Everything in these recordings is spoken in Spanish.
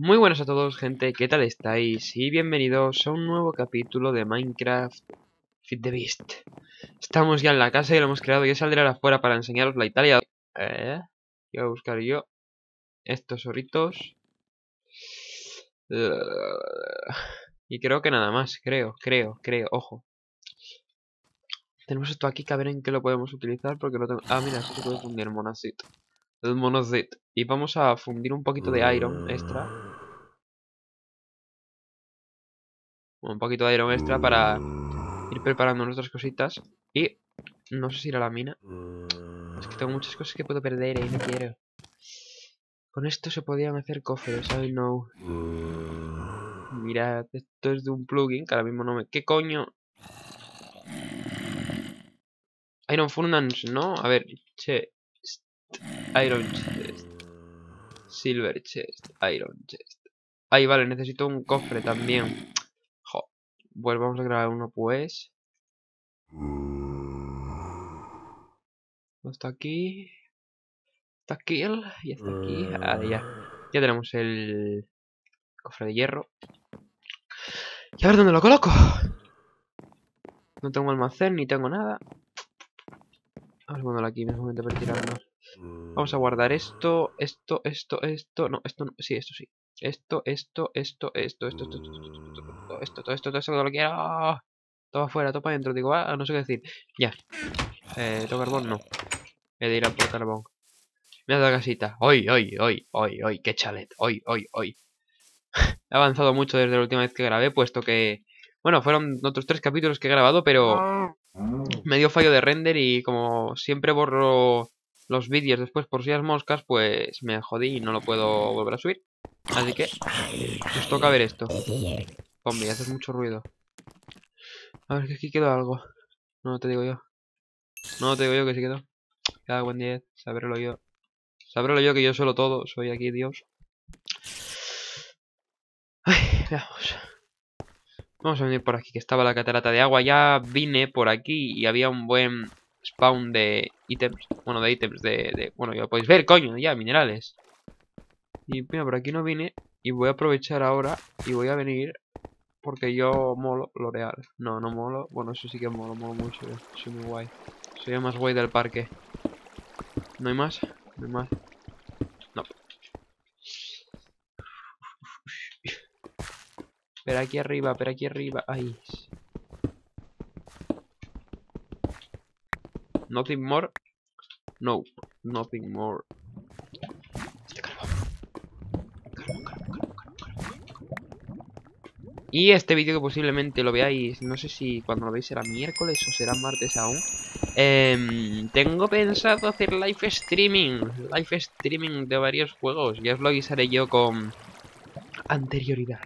Muy buenas a todos, gente, ¿qué tal estáis? Y bienvenidos a un nuevo capítulo de Minecraft Fit the Beast. Estamos ya en la casa y lo hemos creado. Yo saldré afuera para enseñaros la Italia. Eh, voy a buscar yo estos zorritos. Y creo que nada más, creo, creo, creo, ojo. Tenemos esto aquí que a ver en qué lo podemos utilizar porque no tengo... Ah, mira, esto se puede fundir, monacito el monozit. Y vamos a fundir un poquito de iron extra. Un poquito de iron extra para ir preparando nuestras cositas. Y no sé si ir a la mina. Es que tengo muchas cosas que puedo perder y no quiero. Con esto se podían hacer cofres, I know. Mirad, esto es de un plugin que ahora mismo no me... ¿Qué coño? Iron Furnace, ¿no? A ver, che, Iron chest. Silver chest. Iron chest. Ahí, vale, necesito un cofre también. Jo. Pues vamos a grabar uno, pues. Está aquí. Está aquí. Y está aquí. Ah, ya. Ya tenemos el cofre de hierro. Y a ver dónde lo coloco. No tengo almacén ni tengo nada. Vamos a ponerlo aquí, mejor para tirarnos. Vamos a guardar esto, esto, esto, esto, no, esto no, sí, esto sí. Esto, esto, esto, esto, esto, esto, esto, todo esto, todo esto, todo lo quiero. Todo afuera, todo para adentro. Digo, ah, no sé qué decir. Ya. Eh, ¿Todo carbón? No. He de ir a por carbón. Mira la casita. Hoy, hoy, hoy, hoy, hoy. Qué chalet. Hoy, hoy, hoy. He avanzado mucho desde la última vez que grabé, puesto que... Bueno, fueron otros tres capítulos que he grabado, pero... Me dio fallo de render y como siempre borro los vídeos después por si las moscas, pues me jodí y no lo puedo volver a subir. Así que nos toca ver esto. Hombre, haces mucho ruido. A ver, que aquí quedó algo. No te digo yo. No te digo yo que sí quedó. Cada buen 10, sabrelo yo. Sabrelo yo que yo suelo todo, soy aquí Dios. Ay, veamos. Vamos a venir por aquí, que estaba la catarata de agua. Ya vine por aquí y había un buen spawn de ítems. Bueno, de ítems, de, Bueno, ya lo podéis ver, coño, ya, minerales. Y mira, por aquí no vine. Y voy a aprovechar ahora y voy a venir porque yo molo L'Oreal. No, no molo. Bueno, eso sí que molo, molo mucho. Soy muy guay. Soy el más guay del parque. ¿No hay más? No hay más. No. Pero aquí arriba, pero aquí arriba. Ahí. Nothing more. No, nothing more. Y este vídeo que posiblemente lo veáis, no sé si cuando lo veis será miércoles o será martes aún. Em, tengo pensado hacer live streaming, live streaming de varios juegos. Ya os lo avisaré yo con anterioridad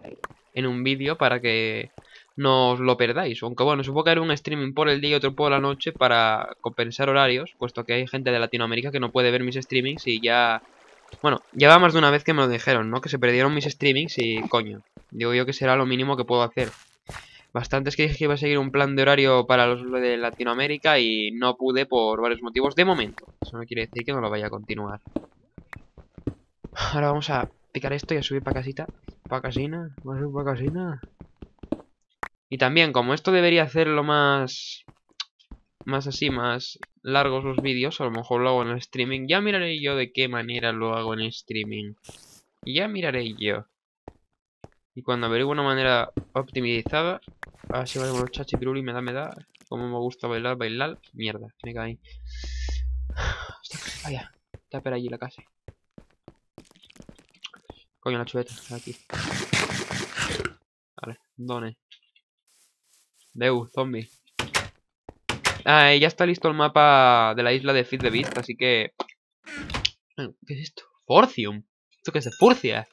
en un vídeo para que no os lo perdáis. Aunque bueno, supongo que haré un streaming por el día y otro por la noche para compensar horarios, puesto que hay gente de Latinoamérica que no puede ver mis streamings y ya... Bueno, ya va más de una vez que me lo dijeron, ¿no? Que se perdieron mis streamings y coño. Digo yo que será lo mínimo que puedo hacer. Bastante es que dije que iba a seguir un plan de horario para los de Latinoamérica y no pude por varios motivos de momento. Eso no quiere decir que no lo vaya a continuar. Ahora vamos a picar esto y a subir para casita. Para casina, vamos a subir para casina. Y también, como esto debería hacerlo más... Más así, más largos los vídeos, a lo mejor lo hago en el streaming. Ya miraré yo de qué manera lo hago en el streaming. Ya miraré yo. Y cuando averigüe una manera optimizada, así va los chachipiruli, me da, me da. Como me gusta bailar, bailar. Mierda, me caí. Vaya, está por allí la casa. Coño, la chuleta, aquí. Vale, done. Deu, zombie. Ah, ya está listo el mapa de la isla de Fit the Beast, así que... ¿Qué es esto? Forcium. ¿Esto qué es Furcia?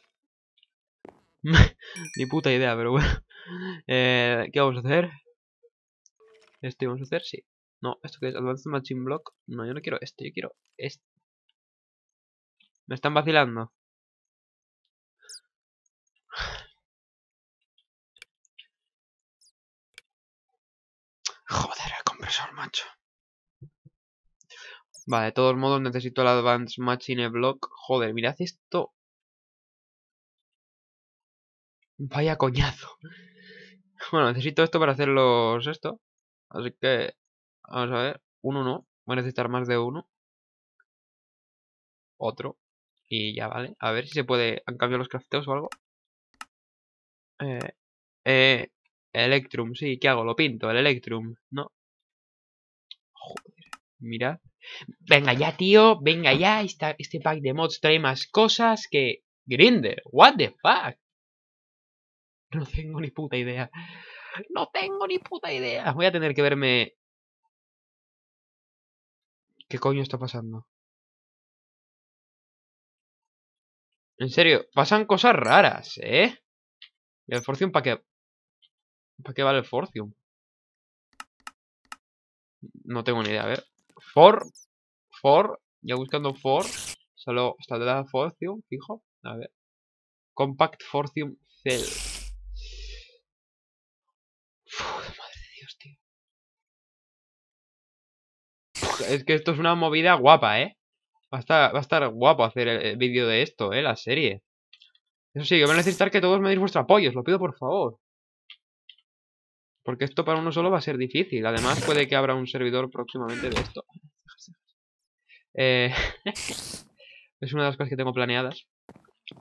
Ni puta idea, pero bueno. Eh, ¿Qué vamos a hacer? ¿Esto vamos a hacer? Sí. No, ¿esto qué es? Advanced Machine Block. No, yo no quiero este, yo quiero este. Me están vacilando. Joder, el compresor, macho. Vale, de todos modos necesito el Advanced Machine Block. Joder, mirad esto. Vaya coñazo. Bueno, necesito esto para hacer los... esto. Así que... Vamos a ver. Uno no. Voy a necesitar más de uno. Otro. Y ya vale. A ver si se puede... ¿Han cambiado los crafteos o algo? Eh... Eh... Electrum, sí. ¿Qué hago? Lo pinto. El Electrum. No. Joder. Mirad. Venga ya, tío. Venga ya. este pack de mods trae más cosas que... Grinder. What the fuck? No tengo ni puta idea. No tengo ni puta idea. Voy a tener que verme... ¿Qué coño está pasando? En serio, pasan cosas raras, ¿eh? ¿Y el Forcium para qué? ¿Para qué vale el Forcium? No tengo ni idea, a ver. For, for, ya buscando for. Solo está Forcium, fijo. A ver. Compact Forcium Cell. Es que esto es una movida guapa, ¿eh? Va a estar, va a estar guapo hacer el, vídeo de esto, ¿eh? La serie. Eso sí, yo voy a necesitar que todos me deis vuestro apoyo, os lo pido por favor. Porque esto para uno solo va a ser difícil. Además, puede que abra un servidor próximamente de esto. Eh, es una de las cosas que tengo planeadas.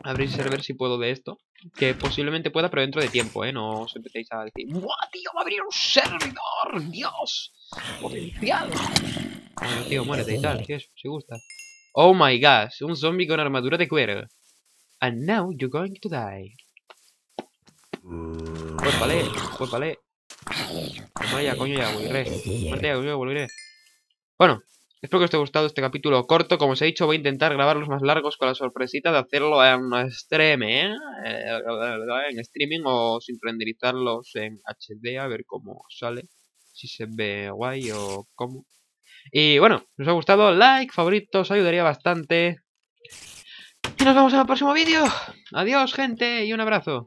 Abrir server si puedo de esto. Que posiblemente pueda, pero dentro de tiempo, ¿eh? No os empecéis a decir ¡Buah, tío! ¡Va a abrir un servidor! ¡Dios! ¡Potencial! Bueno, tío, muérete y tal, si si gusta. Oh my gosh, un zombie con armadura de cuero. And now you're going to die. Vale, pues vale. Pues vaya, coño ya, volveré. Muerte ya, volveré. Bueno, espero que os haya gustado este capítulo corto. Como os he dicho, voy a intentar grabarlos más largos con la sorpresita de hacerlo en stream, ¿eh? eh en streaming o sin renderizarlos en HD, a ver cómo sale. Si se ve guay o cómo. Y bueno, si os ha gustado, like, favoritos, ayudaría bastante. Y nos vemos en el próximo vídeo. Adiós, gente, y un abrazo.